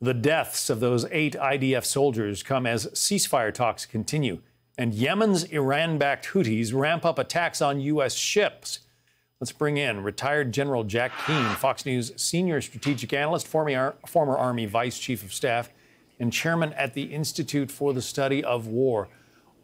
The deaths of those eight IDF soldiers come as ceasefire talks continue, and Yemen's Iran backed Houthis ramp up attacks on U.S. ships. Let's bring in retired General Jack Keane, Fox News senior strategic analyst, former, former Army Vice Chief of Staff, and chairman at the Institute for the Study of War.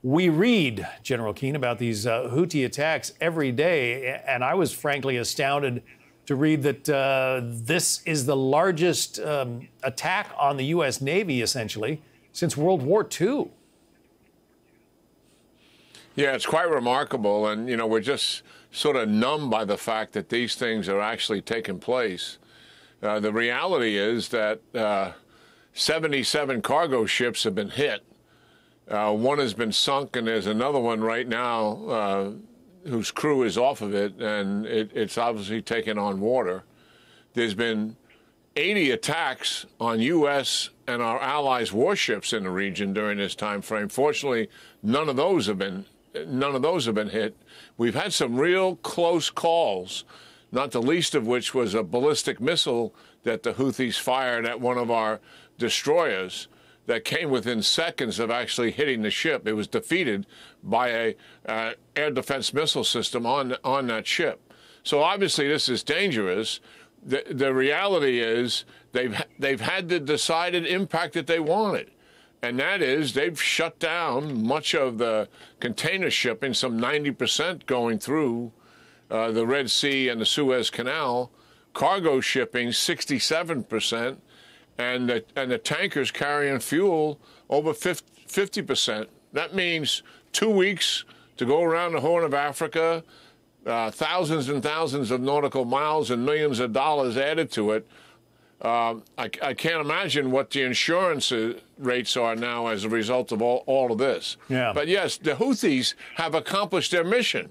We read, General Keane, about these uh, Houthi attacks every day, and I was frankly astounded to read that uh, this is the largest um, attack on the U.S. Navy, essentially, since World War II. Yeah, it's quite remarkable. And, you know, we're just sort of numb by the fact that these things are actually taking place. Uh, the reality is that uh, 77 cargo ships have been hit. Uh, one has been sunk, and there's another one right now uh, whose crew is off of it, and it, it's obviously taken on water. There's been 80 attacks on U.S. and our allies' warships in the region during this time frame. Fortunately, none of those have been none of those have been hit. We've had some real close calls, not the least of which was a ballistic missile that the Houthis fired at one of our destroyers that came within seconds of actually hitting the ship. It was defeated by a uh, air defense missile system on on that ship. So obviously this is dangerous. The, the reality is they've they've had the decided impact that they wanted, and that is they've shut down much of the container shipping, some 90% going through uh, the Red Sea and the Suez Canal, cargo shipping 67% and the, and the tankers carrying fuel over 50 percent. That means two weeks to go around the Horn of Africa, uh, thousands and thousands of nautical miles, and millions of dollars added to it. Uh, I, I, can't imagine what the insurance uh, rates are now as a result of all, all of this. Yeah. But yes, the Houthis have accomplished their mission.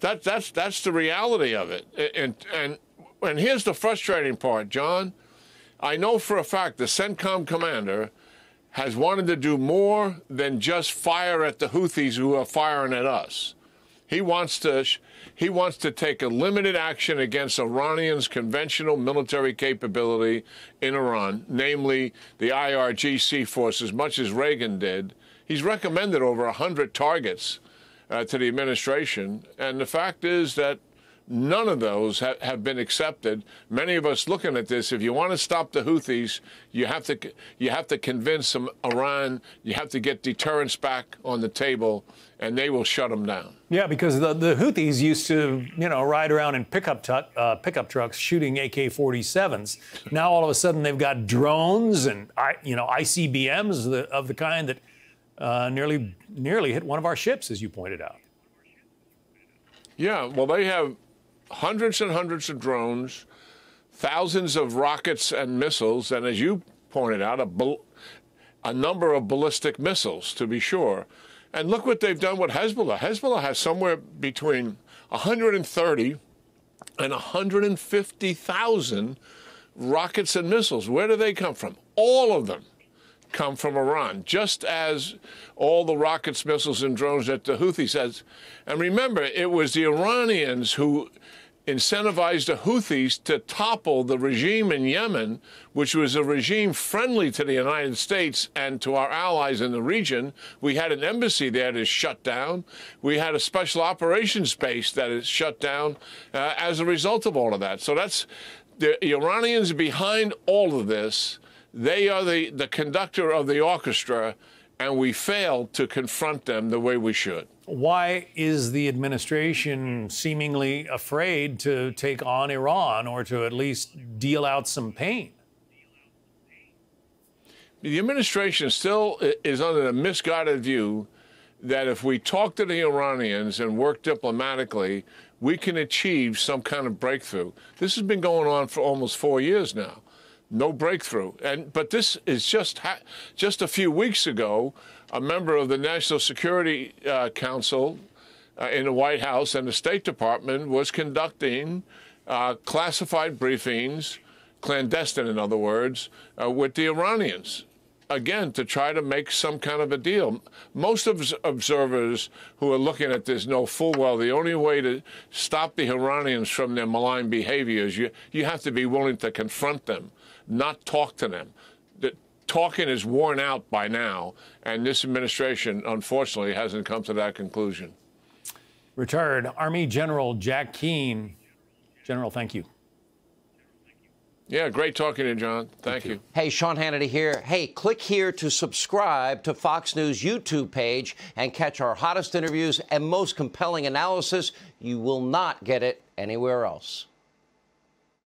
That, that's, that's the reality of it. And, and, and here's the frustrating part, John. I know for a fact the CENTCOM commander has wanted to do more than just fire at the Houthis who are firing at us. He wants to he wants to take a limited action against Iranians' conventional military capability in Iran, namely the IRGC forces, much as Reagan did. He's recommended over 100 targets uh, to the administration, and the fact is that None of those ha- have been accepted. Many of us looking at this, if you want to stop the Houthis, you have to you have to convince them Iran. You have to get deterrence back on the table, and they will shut them down. Yeah, because the, the Houthis used to you know ride around in pickup uh, pickup trucks shooting AK-47s. Now all of a sudden they've got drones and you know ICBMs of the, of the kind that uh, nearly nearly hit one of our ships, as you pointed out. Yeah, well, they have hundreds and hundreds of drones, thousands of rockets and missiles, and as you pointed out, a, a number of ballistic missiles, to be sure. And look what they've done with Hezbollah. Hezbollah has somewhere between 130 and 150,000 rockets and missiles. Where do they come from? All of them come from Iran, just as all the rockets, missiles, and drones that the Houthis has. And remember, it was the Iranians who incentivized the Houthis to topple the regime in Yemen, which was a regime friendly to the United States and to our allies in the region. We had an embassy there that is shut down. We had a special operations base that is shut down uh, as a result of all of that. So that's the Iranians behind all of this. They are the, the conductor of the orchestra, and we failed to confront them the way we should. Why is the administration seemingly afraid to take on Iran or to at least deal out some pain? The administration still is under the misguided view that if we talk to the Iranians and work diplomatically, we can achieve some kind of breakthrough. This has been going on for almost four years now. No breakthrough. And but this is just just a few weeks ago a member of the National Security uh, Council uh, in the White House and the State Department was conducting uh, classified briefings, clandestine, in other words, uh, with the Iranians. Again, to try to make some kind of a deal. Most of observers who are looking at this know full well the only way to stop the Iranians from their malign behavior is you, you have to be willing to confront them, not talk to them the talking is worn out by now, and this administration, unfortunately, hasn't come to that conclusion. Retired Army General Jack Keane. General, thank you. Yeah, great talking to you, John. Thank, Thank you. you. Hey, Sean Hannity here. Hey, click here to subscribe to Fox News YouTube page and catch our hottest interviews and most compelling analysis. You will not get it anywhere else.